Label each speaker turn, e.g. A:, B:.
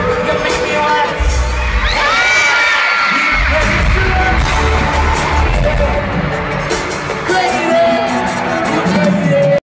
A: You're